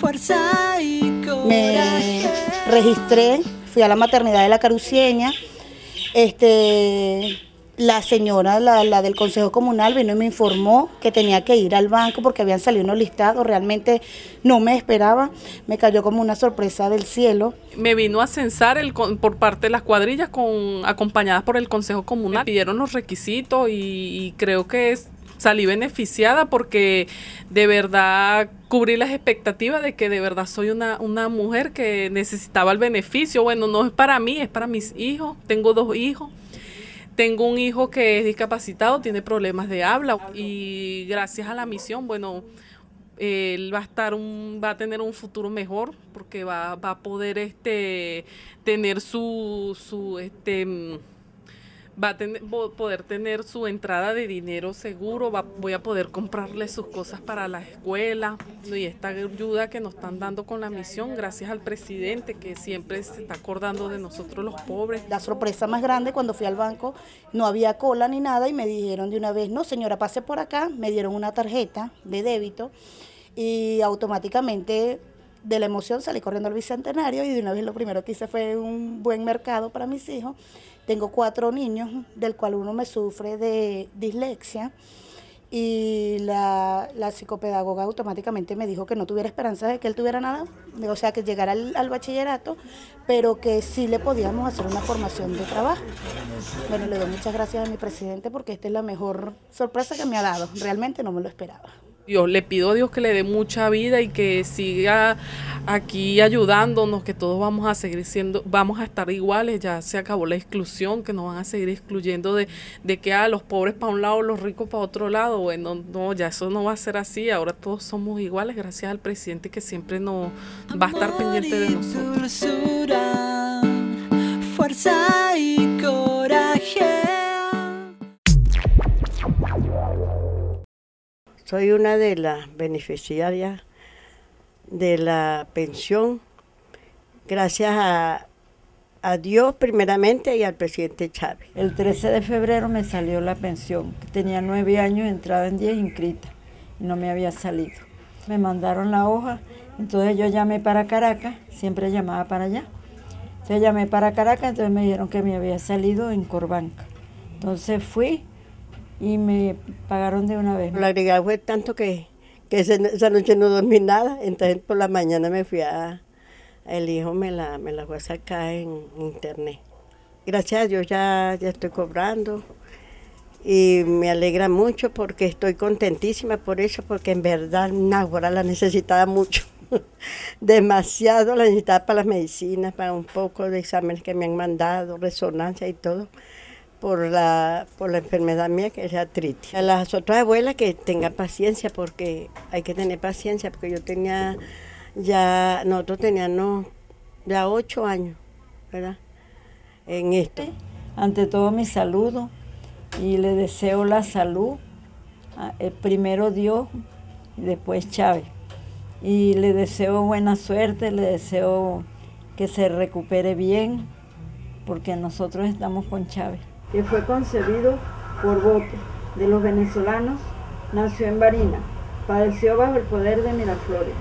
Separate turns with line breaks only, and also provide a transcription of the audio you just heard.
fuerza y
Me
coraje.
registré, fui a la maternidad de la Caruceña. Este, la señora, la, la del Consejo Comunal, vino y me informó que tenía que ir al banco porque habían salido unos listados. Realmente no me esperaba. Me cayó como una sorpresa del cielo.
me vino a censar el, con- por parte de las cuadrillas con acompañadas por el Consejo Comunal. Me pidieron los requisitos y, y creo que es- salí beneficiada porque de verdad cubrí las expectativas de que de verdad soy una, una mujer que necesitaba el beneficio. Bueno, no es para mí, es para mis hijos. Tengo dos hijos. Tengo un hijo que es discapacitado, tiene problemas de habla y gracias a la misión, bueno, él va a estar un, va a tener un futuro mejor porque va, va a poder este tener su, su este va a vo- poder tener su entrada de dinero seguro, va, voy a poder comprarle sus cosas para la escuela y esta ayuda que nos están dando con la misión, gracias al presidente que siempre se está acordando de nosotros los pobres.
La sorpresa más grande cuando fui al banco, no había cola ni nada y me dijeron de una vez, no señora, pase por acá, me dieron una tarjeta de débito y automáticamente de la emoción salí corriendo al Bicentenario y de una vez lo primero que hice fue un buen mercado para mis hijos. Tengo cuatro niños, del cual uno me sufre de dislexia y la, la psicopedagoga automáticamente me dijo que no tuviera esperanza de que él tuviera nada, o sea, que llegara al, al bachillerato, pero que sí le podíamos hacer una formación de trabajo. Bueno, le doy muchas gracias a mi presidente porque esta es la mejor sorpresa que me ha dado, realmente no me lo esperaba.
Dios, le pido a Dios que le dé mucha vida y que siga aquí ayudándonos, que todos vamos a seguir siendo, vamos a estar iguales, ya se acabó la exclusión, que nos van a seguir excluyendo de, de que a los pobres para un lado, los ricos para otro lado. Bueno, no, ya eso no va a ser así, ahora todos somos iguales, gracias al presidente que siempre nos va a estar pendiente de nosotros.
fuerza y coraje.
Soy una de las beneficiarias de la pensión, gracias a, Dios primeramente y al presidente Chávez.
El 13 de febrero me salió la pensión. Tenía nueve años, entrada en 10 inscrita y no me había salido. Me mandaron la hoja, entonces yo llamé para Caracas, siempre llamaba para allá. Entonces llamé para Caracas, entonces me dijeron que me había salido en Corbanca. Entonces fui y me pagaron de una vez.
La agregada fue tanto que, que esa noche no dormí nada, entonces por la mañana me fui a, el hijo me la, me la fue a sacar en internet. Gracias a Dios ya, ya estoy cobrando y me alegra mucho porque estoy contentísima por eso, porque en verdad Náhuara la necesitaba mucho. Demasiado la necesitaba para las medicinas, para un poco de exámenes que me han mandado, resonancia y todo, por la, por la enfermedad mía que es artritis. A las otras abuelas que tengan paciencia, porque hay que tener paciencia, porque yo tenía ya, nosotros teníamos ya ocho años, ¿verdad? En esto.
Ante todo mi saludo y le deseo la salud, a- eh, primero Dios y después Chávez. Y le deseo buena suerte, le deseo que se recupere bien, porque nosotros estamos con Chávez. Que fue concebido por voto de los venezolanos, nació en Barina, padeció bajo el poder de Miraflores.